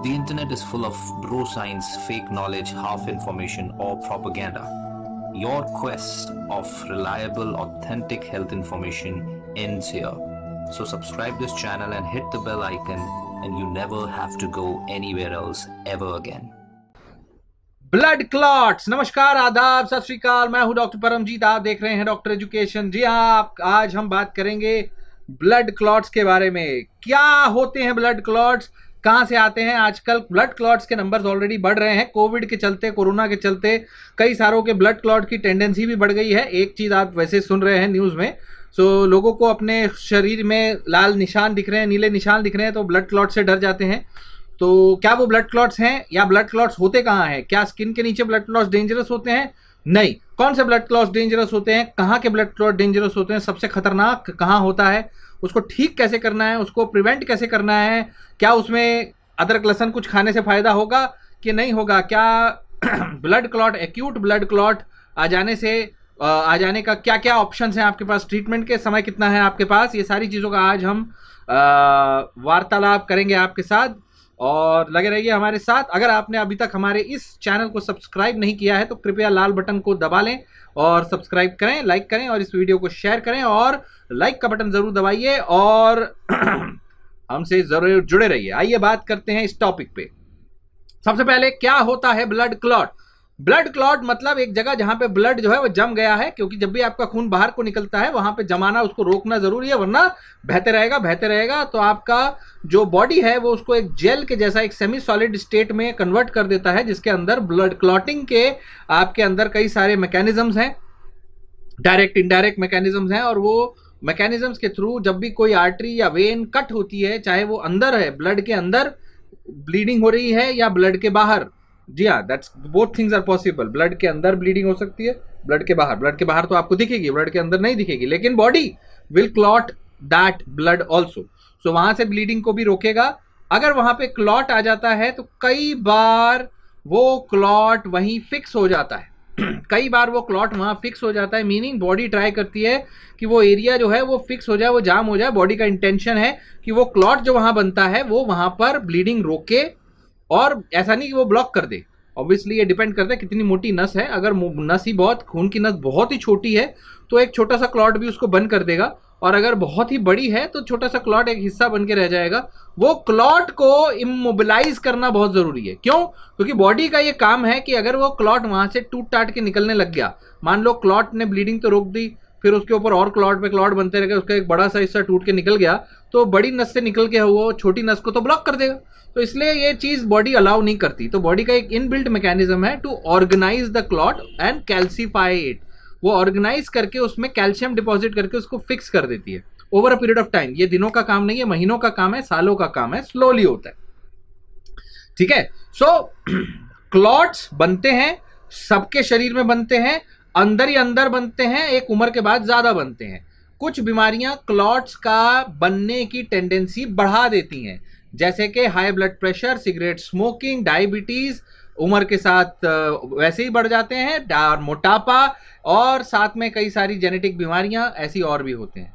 The internet is full of bro science, fake knowledge, half information, or propaganda. Your quest of reliable, authentic health information ends here. So, subscribe this channel and hit the bell icon, and you never have to go anywhere else ever again. Blood clots नमस्कार आदाब सत श्रीकाल मैं हूँ doctor Paramjit आप देख रहे हैं doctor education जी हाँ आज हम बात करेंगे ब्लड क्लॉट्स के बारे में क्या होते हैं ब्लड क्लॉट्स कहाँ से आते हैं? आजकल ब्लड क्लॉट्स के नंबर्स ऑलरेडी बढ़ रहे हैं। कोविड के चलते कोरोना के चलते कई सारों के ब्लड क्लॉट की टेंडेंसी भी बढ़ गई है। एक चीज़ आप वैसे सुन रहे हैं न्यूज़ में सो so, लोगों को अपने शरीर में लाल निशान दिख रहे हैं नीले निशान दिख रहे हैं तो ब्लड क्लॉट से डर जाते हैं। तो क्या वो ब्लड क्लॉट्स हैं या ब्लड क्लॉट्स होते कहाँ हैं? क्या स्किन के नीचे ब्लड क्लॉट्स डेंजरस होते हैं? नहीं। कौन से ब्लड क्लॉट्स डेंजरस होते हैं? कहाँ के ब्लड क्लॉट डेंजरस होते हैं? सबसे खतरनाक कहाँ होता है? उसको ठीक कैसे करना है, उसको प्रिवेंट कैसे करना है, क्या उसमें अदरक लहसन कुछ खाने से फ़ायदा होगा कि नहीं होगा, क्या blood clot acute blood clot आ जाने से, आ जाने का क्या क्या ऑप्शन हैं आपके पास ट्रीटमेंट के, समय कितना है आपके पास, ये सारी चीज़ों का आज हम वार्तालाप करेंगे आपके साथ। और लगे रहिए हमारे साथ। अगर आपने अभी तक हमारे इस चैनल को सब्सक्राइब नहीं किया है तो कृपया लाल बटन को दबा लें और सब्सक्राइब करें, लाइक करें और इस वीडियो को शेयर करें और लाइक का बटन ज़रूर दबाइए और हमसे ज़रूर जुड़े रहिए। आइए बात करते हैं इस टॉपिक पे। सबसे पहले क्या होता है ब्लड क्लॉट ब्लड क्लॉट मतलब एक जगह जहाँ पे ब्लड जो है वो जम गया है, क्योंकि जब भी आपका खून बाहर को निकलता है, वहाँ पे जमाना उसको रोकना ज़रूरी है, वरना बहते रहेगा बहते रहेगा तो आपका जो बॉडी है वो उसको एक जेल के जैसा, एक सेमी सॉलिड स्टेट में कन्वर्ट कर देता है, जिसके अंदर ब्लड क्लॉटिंग के आपके अंदर कई सारे मैकेनिज्म्स हैं डायरेक्ट इनडायरेक्ट मैकेनिज्म्स हैं, और वो मैकेनिज्म्स के थ्रू जब भी कोई आर्टरी या वेन कट होती है, चाहे वो अंदर है ब्लड के अंदर ब्लीडिंग हो रही है या ब्लड के बाहर जी हाँ that's both things are possible blood के अंदर ब्लीडिंग हो सकती है ब्लड के बाहर. ब्लड के बाहर तो आपको दिखेगी ब्लड के अंदर नहीं दिखेगी. लेकिन body will clot that blood also so वहाँ से ब्लीडिंग को भी रोकेगा. अगर वहाँ पे क्लॉट आ जाता है तो कई बार वो क्लॉट वहीं फिक्स हो जाता है. कई बार वो क्लॉट वहाँ फिक्स हो जाता है मीनिंग बॉडी ट्राई करती है कि वो एरिया जो है वो फिक्स हो जाए, वो जाम हो जाए. बॉडी का इंटेंशन है कि वो क्लॉट जो वहाँ बनता है, वो वहाँ पर ब्लीडिंग रोके और ऐसा नहीं कि वो ब्लॉक कर दे। ऑब्वियसली ये डिपेंड करता है कितनी मोटी नस है। अगर नस ही बहुत, खून की नस बहुत ही छोटी है तो एक छोटा सा क्लॉट भी उसको बंद कर देगा। और अगर बहुत ही बड़ी है तो छोटा सा क्लॉट एक हिस्सा बन के रह जाएगा। वो क्लॉट को इमोबिलाइज करना बहुत ज़रूरी है। क्यों? क्योंकि बॉडी का ये काम है कि अगर वो क्लॉट वहाँ से टूट टाट के निकलने लग गया, मान लो क्लॉट ने ब्लीडिंग तो रोक दी फिर उसके ऊपर और क्लॉट पे क्लॉट बनते रह उसका एक बड़ा सा हिस्सा टूट के निकल गया तो बड़ी नस से निकल के वो छोटी नस को तो ब्लॉक कर देगा। तो इसलिए ये चीज़ बॉडी अलाउ नहीं करती। तो बॉडी का एक इनबिल्ट मैकेनिज्म है to organize the clot and calcify it वो ऑर्गेनाइज करके उसमें कैल्शियम डिपॉजिट करके उसको फिक्स कर देती है। Over a period of time ये दिनों का काम नहीं है, महीनों का काम है, सालों का काम है स्लोली होता है। ठीक है? सो क्लॉट्स बनते हैं, सबके शरीर में बनते हैं अंदर ही अंदर बनते हैं, एक उम्र के बाद ज़्यादा बनते हैं। कुछ बीमारियाँ क्लॉट्स का बनने की टेंडेंसी बढ़ा देती हैं। जैसे कि high blood pressure cigarette smoking diabetes उम्र के साथ वैसे ही बढ़ जाते हैं मोटापा और साथ में कई सारी जेनेटिक बीमारियाँ, ऐसी और भी होते हैं।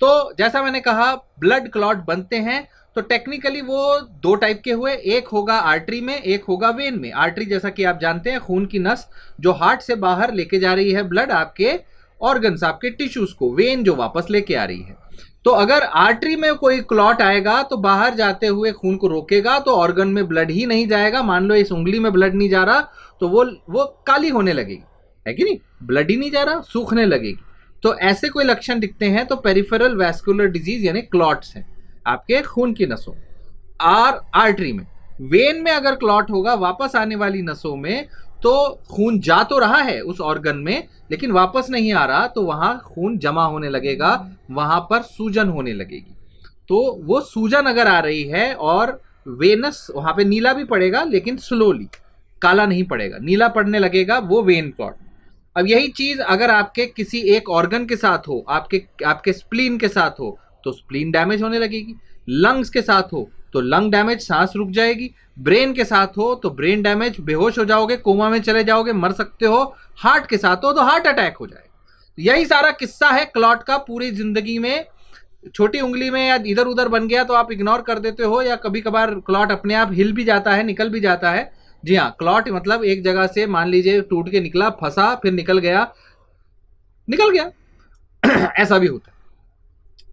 तो जैसा मैंने कहा ब्लड क्लॉट बनते हैं तो टेक्निकली वो दो टाइप के हुए, एक होगा आर्टरी में, एक होगा वेन में। आर्टरी जैसा कि आप जानते हैं, खून की नस जो हार्ट से बाहर लेके जा रही है ब्लड आपके ऑर्गन्स आपके टिश्यूज को वेन जो वापस लेके आ रही है। तो अगर आर्टरी में कोई क्लॉट आएगा तो बाहर जाते हुए खून को रोकेगा तो ऑर्गन में ब्लड ही नहीं जाएगा। मान लो इस उंगली में ब्लड नहीं जा रहा तो वो वो काली होने लगेगी। है कि नहीं? ब्लड ही नहीं जा रहा, सूखने लगेगी। तो ऐसे कोई लक्षण दिखते हैं तो पेरिफेरल वैस्कुलर डिज़ीज़ यानी क्लॉट्स हैं। आपके खून की नसों। आर आर्टरी में। वेन में अगर क्लॉट होगा, वापस आने वाली नसों में तो खून जा तो रहा है उस ऑर्गन में, लेकिन वापस नहीं आ रहा तो वहाँ खून जमा होने लगेगा, वहाँ पर सूजन होने लगेगी। तो वो सूजन अगर आ रही है और वेनस वहाँ पे नीला भी पड़ेगा, लेकिन स्लोली काला नहीं पड़ेगा। नीला पड़ने लगेगा, वो वेन क्लॉट अब यही चीज़ अगर आपके किसी एक ऑर्गन के साथ हो, आपके आपके स्प्लीन के साथ हो तो स्प्लीन डैमेज होने लगेगी। लंग्स के साथ हो तो लंग डैमेज सांस रुक जाएगी। ब्रेन के साथ हो तो ब्रेन डैमेज बेहोश हो जाओगे कोमा में चले जाओगे, मर सकते हो। हार्ट के साथ हो तो हार्ट अटैक हो जाएगा। यही सारा किस्सा है क्लॉट का पूरी ज़िंदगी में। छोटी उंगली में या इधर उधर बन गया तो आप इग्नोर कर देते हो या कभी कभार क्लॉट अपने आप हिल भी जाता है, निकल भी जाता है। जी हाँ क्लॉट मतलब एक जगह से मान लीजिए टूट के निकला, फंसा, फिर निकल गया। निकल गया। ऐसा भी होता है।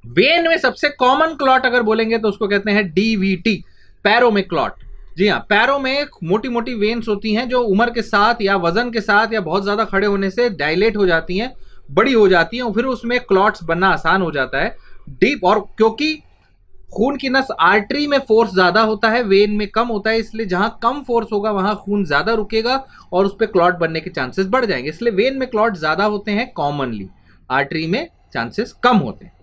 वेन में सबसे कॉमन क्लॉट अगर बोलेंगे तो उसको कहते हैं डीवीटी पैरों में क्लॉट जी हाँ पैरों में मोटी मोटी वेन्स होती हैं जो उम्र के साथ या वज़न के साथ या बहुत ज़्यादा खड़े होने से डायलेट हो जाती हैं, बड़ी हो जाती हैं और फिर उसमें क्लॉट्स बनना आसान हो जाता है। डीप और क्योंकि खून की नस आर्टरी में फोर्स ज़्यादा होता है वेन में कम होता है, इसलिए जहाँ कम फोर्स होगा, वहाँ खून ज़्यादा रुकेगा और उस पर क्लॉट बनने के चांसेस बढ़ जाएँगे। इसलिए वेन में क्लॉट ज़्यादा होते हैं कॉमनली आर्टरी में चांसेस कम होते हैं।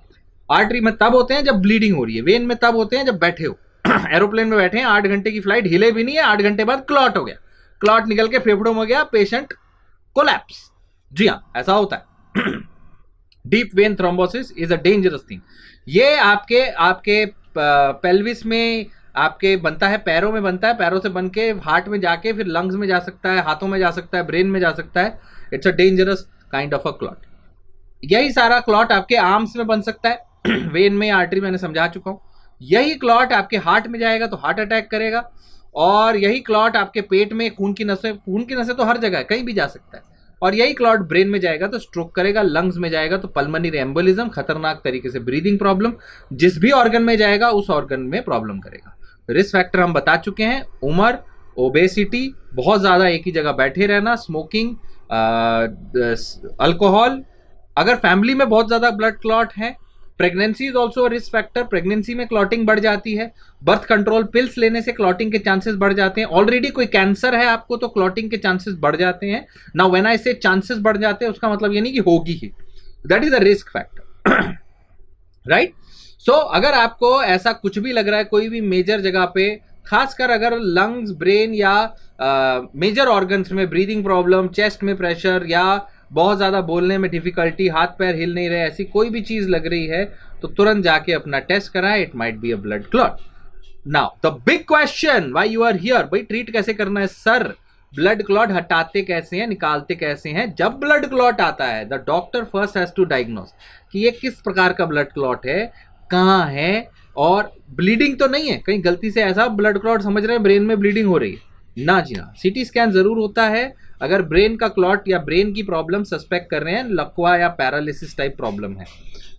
आर्टरी में तब होते हैं जब ब्लीडिंग हो रही है। वेन में तब होते हैं जब बैठे हो। एरोप्लेन में बैठे हैं, आठ घंटे की फ़्लाइट हिले भी नहीं है, आठ घंटे बाद क्लॉट हो गया। क्लॉट निकल के फेफड़ों में गया पेशेंट कोलैप्स जी हाँ ऐसा होता है। Deep vein thrombosis is a dangerous thing. ये आपके आपके पेल्विस में आपके बनता है, पैरों में बनता है, पैरों से बन के हार्ट में जाके फिर लंग्स में जा सकता है, हाथों में जा सकता है ब्रेन में जा सकता है। It's a dangerous kind of a clot यही सारा क्लॉट आपके आर्म्स में बन सकता है। वेन में आर्टरी मैंने समझा चुका हूँ। यही क्लॉट आपके हार्ट में जाएगा तो हार्ट अटैक करेगा। और यही क्लॉट आपके पेट में खून की नसें, खून की नसें तो हर जगह, कहीं भी जा सकता है। और यही क्लॉट ब्रेन में जाएगा तो स्ट्रोक करेगा लंग्स में जाएगा तो पल्मनी एम्बोलिज्म खतरनाक तरीके से ब्रीदिंग प्रॉब्लम जिस भी ऑर्गन में जाएगा, उस ऑर्गन में प्रॉब्लम करेगा। रिस्क फैक्टर हम बता चुके हैं, उम्र ओबेसिटी बहुत ज़्यादा एक ही जगह बैठे रहना स्मोकिंग अल्कोहल अगर फैमिली में बहुत ज़्यादा ब्लड क्लॉट है pregnancy is also risk factor pregnancy में क्लॉटिंग बढ़ जाती है। बर्थ कंट्रोल पिल्स लेने से क्लॉटिंग के चांसेस बढ़ जाते हैं। ऑलरेडी कोई कैंसर है आपको तो क्लॉटिंग के चांसेस बढ़ जाते हैं। ना वेन आई से चांसेस बढ़ जाते हैं उसका मतलब ये नहीं कि होगी ही। That is a risk factor right so अगर आपको ऐसा कुछ भी लग रहा है कोई भी मेजर जगह पे खासकर अगर लंग्स ब्रेन या मेजर uh, ऑर्गन्स में ब्रीदिंग प्रॉब्लम चेस्ट में प्रेशर या बहुत ज़्यादा बोलने में डिफिकल्टी हाथ पैर हिल नहीं रहे, ऐसी कोई भी चीज़ लग रही है तो तुरंत जाके अपना टेस्ट कराएँ it might be a blood clot now the big question why you are here भाई ट्रीट कैसे करना है सर ब्लड क्लॉट हटाते कैसे हैं, निकालते कैसे हैं? जब ब्लड क्लॉट आता है the doctor first has to diagnose कि ये किस प्रकार का ब्लड क्लॉट है, कहाँ है, और ब्लीडिंग तो नहीं है, कहीं गलती से ऐसा ब्लड क्लॉट समझ रहे हैं ब्रेन में ब्लीडिंग हो रही है। ना जी ना सीटी स्कैन ज़रूर होता है। अगर ब्रेन का क्लॉट या ब्रेन की प्रॉब्लम सस्पेक्ट कर रहे हैं, लकवा या पैरालिसिस टाइप प्रॉब्लम है।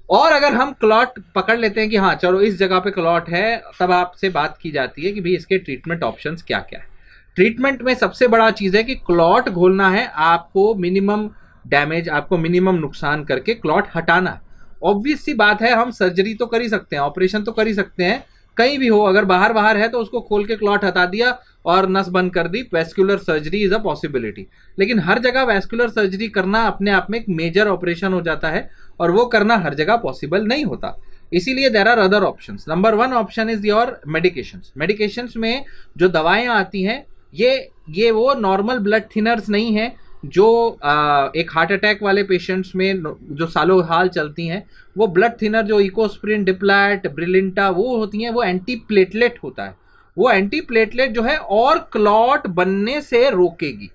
और अगर हम क्लॉट पकड़ लेते हैं कि हाँ चलो इस जगह पे क्लॉट है, तब आपसे बात की जाती है कि भाई इसके ट्रीटमेंट ऑप्शंस क्या क्या है। ट्रीटमेंट में सबसे बड़ा चीज़ है कि क्लॉट घोलना है, आपको मिनिमम डैमेज आपको मिनिमम नुकसान करके क्लॉट हटाना है। ऑब्वियस सी बात है, हम सर्जरी तो कर ही सकते हैं ऑपरेशन तो कर ही सकते हैं कहीं भी हो, अगर बाहर बाहर है तो उसको खोल के क्लॉट हटा दिया और नस बंद कर दी। Vascular surgery is a possibility लेकिन हर जगह वेस्कुलर सर्जरी करना अपने आप में एक मेजर ऑपरेशन हो जाता है और वो करना हर जगह पॉसिबल नहीं होता। इसीलिए there are other option number one option is your medication medication में जो दवाएँ आती हैं, ये ये वो नॉर्मल ब्लड थिनर्स नहीं है जो आ, एक हार्ट अटैक वाले पेशेंट्स में जो सालों हाल चलती हैं वो ब्लड थिनर जो इकोस्प्रिन डिप्लैट ब्रिलिंटा वो होती हैं वो एंटी प्लेटलेट होता है। वो एंटी प्लेटलेट जो है और क्लॉट बनने से रोकेगी।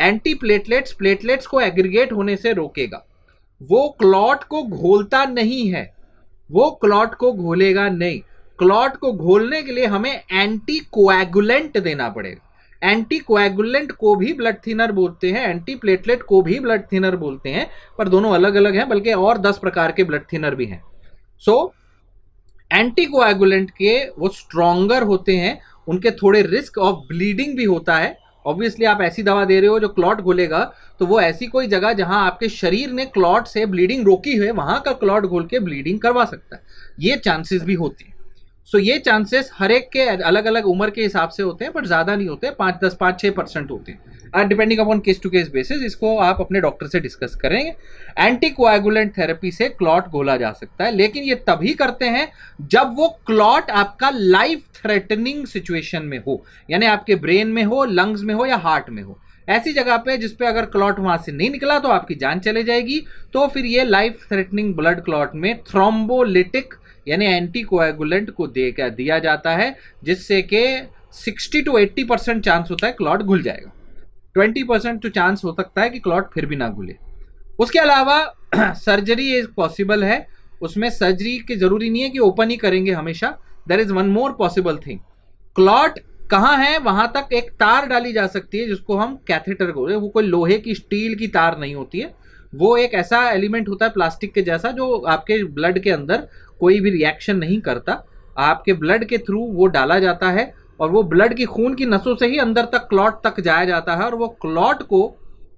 एंटी प्लेटलेट्स प्लेटलेट्स को एग्रीगेट होने से रोकेगा। वो क्लॉट को घोलता नहीं है। वो क्लॉट को घोलेगा नहीं। क्लॉट को घोलने के लिए हमें एंटी कोएगुलेंट देना पड़ेगा। एंटी कोएगुलेंट को भी ब्लड थिनर बोलते हैं एंटी प्लेटलेट को भी ब्लड थिनर बोलते हैं पर दोनों अलग अलग हैं बल्कि और दस प्रकार के ब्लड थिनर भी हैं। सो so, एंटीकोएगुलेंट के वो स्ट्रोंगर होते हैं उनके थोड़े रिस्क ऑफ़ ब्लीडिंग भी होता है। ऑब्वियसली आप ऐसी दवा दे रहे हो जो क्लॉट घोलेगा तो वो ऐसी कोई जगह जहाँ आपके शरीर ने क्लॉट से ब्लीडिंग रोकी है वहाँ का क्लॉट घोल के ब्लीडिंग करवा सकता है। ये चांसेस भी होती है। सो ये चांसेस हर एक के अलग अलग उम्र के हिसाब से होते हैं बट ज़्यादा नहीं होते, पाँच, दस, पाँच छः परसेंट होते हैं। Depending upon case to case basis इसको आप अपने डॉक्टर से डिस्कस करेंगे। एंटी कोएगुलेंट थेरेपी से क्लॉट घोला जा सकता है, लेकिन ये तभी करते हैं जब वो क्लॉट आपका लाइफ थ्रेटनिंग सिचुएशन में हो, यानी आपके ब्रेन में हो लंग्स में हो या हार्ट में हो। ऐसी जगह पे जिसपे अगर क्लॉट वहाँ से नहीं निकला तो आपकी जान चले जाएगी। तो फिर ये लाइफ थ्रेटनिंग ब्लड क्लॉट में थ्रोम्बोलिटिक यानी एंटी कोएगुलेंट को दे दिया जाता है, जिससे कि 60 टू 80 परसेंट चांस होता है क्लॉट घुल जाएगा। 20 परसेंट तो चांस हो सकता है कि क्लॉट फिर भी ना घुले। उसके अलावा सर्जरी इज़ पॉसिबल है। उसमें सर्जरी की ज़रूरी नहीं है कि ओपन ही करेंगे हमेशा। There is one more possible thing clot कहाँ है? वहाँ तक एक तार डाली जा सकती है, जिसको हम कैथेटर बोलते वो कोई लोहे की स्टील की तार नहीं होती है। वो एक ऐसा एलिमेंट होता है प्लास्टिक के जैसा, जो आपके ब्लड के अंदर कोई भी रिएक्शन नहीं करता। आपके ब्लड के थ्रू वो डाला जाता है और वो ब्लड की खून की नसों से ही अंदर तक क्लॉट तक जाया जाता है और वो क्लॉट को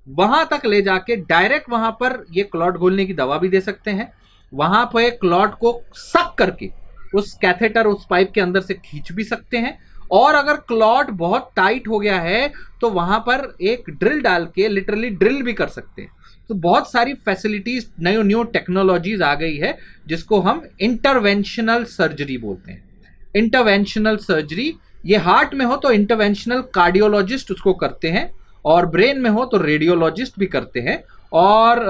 वहाँ तक ले जाके डायरेक्ट वहाँ पर ये क्लॉट घोलने की दवा भी दे सकते हैं। वहाँ पर क्लॉट को सक करके उस कैथेटर उस पाइप के अंदर से खींच भी सकते हैं। और अगर क्लॉट बहुत टाइट हो गया है तो वहाँ पर एक ड्रिल डाल के लिटरली ड्रिल भी कर सकते हैं। तो बहुत सारी फैसिलिटीज़ न्यू न्यू टेक्नोलॉजीज़ आ गई है, जिसको हम इंटरवेंशनल सर्जरी बोलते हैं। इंटरवेंशनल सर्जरी ये हार्ट में हो तो इंटरवेंशनल कार्डियोलॉजिस्ट उसको करते हैं, और ब्रेन में हो तो रेडियोलॉजिस्ट भी करते हैं, और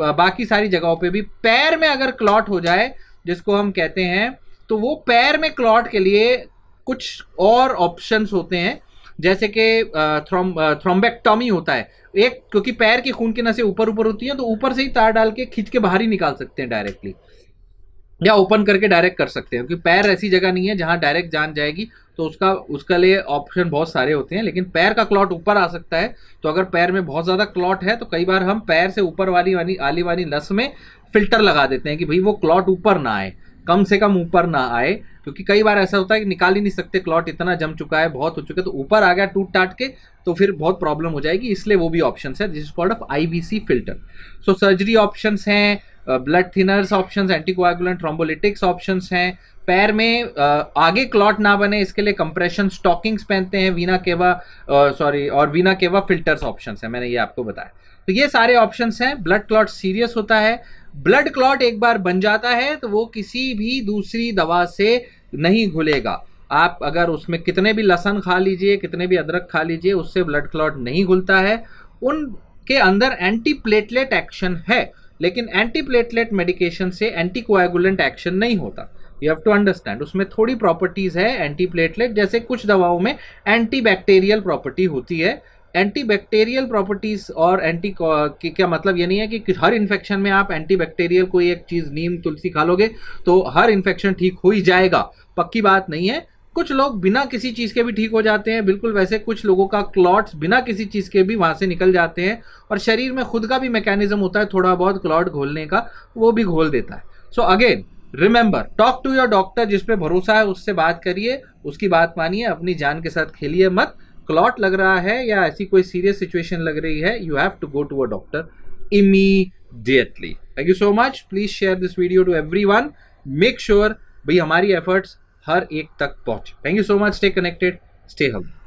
बाकी सारी जगहों पे भी पैर में अगर क्लॉट हो जाए, जिसको हम कहते हैं तो वो पैर में क्लॉट के लिए कुछ और ऑप्शंस होते हैं, जैसे कि थ्रोम थ्रोम्बेक्टॉमी होता है। एक, क्योंकि पैर की खून की नसें ऊपर ऊपर होती हैं तो ऊपर से ही तार डाल के खींच के बाहर ही निकाल सकते हैं डायरेक्टली या ओपन करके डायरेक्ट कर सकते हैं, क्योंकि पैर ऐसी जगह नहीं है जहाँ डायरेक्ट जान जाएगी तो उसका, उसके लिए ऑप्शन बहुत सारे होते हैं, लेकिन पैर का क्लॉट ऊपर आ सकता है तो अगर पैर में बहुत ज़्यादा क्लॉट है तो कई बार हम पैर से ऊपर वाली वाली, आली वाली नस में फ़िल्टर लगा देते हैं कि भाई वो क्लॉट ऊपर ना आए। कम से कम ऊपर ना आए, क्योंकि कई बार ऐसा होता है कि निकाल ही नहीं सकते, क्लॉट इतना जम चुका है, बहुत हो चुका है तो ऊपर आ गया टूट टाट के तो फिर बहुत प्रॉब्लम हो जाएगी, इसलिए वो भी ऑप्शन है जिस called of IVC filter so surgery option हैं blood thinners option anticoagulant thrombolytics option हैं, पैर में आगे क्लॉट ना बने, इसके लिए कंप्रेशन स्टॉकिंग्स पहनते हैं वीना केवा सॉरी और वीना केवा फिल्टर्स ऑप्शन है, मैंने ये आपको बताया। तो ये सारे ऑप्शन हैं ब्लड क्लॉट सीरियस होता है ब्लड क्लॉट एक बार बन जाता है तो वो किसी भी दूसरी दवा से नहीं घुलेगा। आप अगर उसमें कितने भी लहसन खा लीजिए, कितने भी अदरक खा लीजिए, उससे ब्लड क्लॉट नहीं घुलता है। उनके अंदर एंटी प्लेटलेट एक्शन है, लेकिन एंटी प्लेटलेट मेडिकेशन से एंटी कोएगुलेंट एक्शन नहीं होता। यू हैव टू अंडरस्टैंड उसमें थोड़ी प्रॉपर्टीज़ है एंटी प्लेटलेट जैसे कुछ दवाओं में एंटी बैक्टीरियल प्रॉपर्टी होती है। एंटी बैक्टीरियल प्रॉपर्टीज़ और एंटी की क्या मतलब ये नहीं है कि हर इन्फेक्शन में आप एंटी बैक्टीरियल कोई एक चीज़, नीम, तुलसी खा लोगे तो हर इन्फेक्शन ठीक हो ही जाएगा। पक्की बात नहीं है। कुछ लोग बिना किसी चीज़ के भी ठीक हो जाते हैं। बिल्कुल वैसे कुछ लोगों का क्लॉट्स बिना किसी चीज़ के भी वहाँ से निकल जाते हैं और शरीर में खुद का भी मैकेनिज्म होता है थोड़ा बहुत क्लॉट घोलने का, वो भी घोल देता है। So again remember talk to your doctor जिस पे भरोसा है उससे बात करिए, उसकी बात मानिए, अपनी जान के साथ खेलिए मत। क्लॉट लग रहा है या ऐसी कोई सीरियस सिचुएशन लग रही है you have to go to a doctor immediately thank you so much please share this video to every one make sure भाई, हमारी एफर्ट्स हर एक तक पहुँचे. Thank you so much stay connected stay health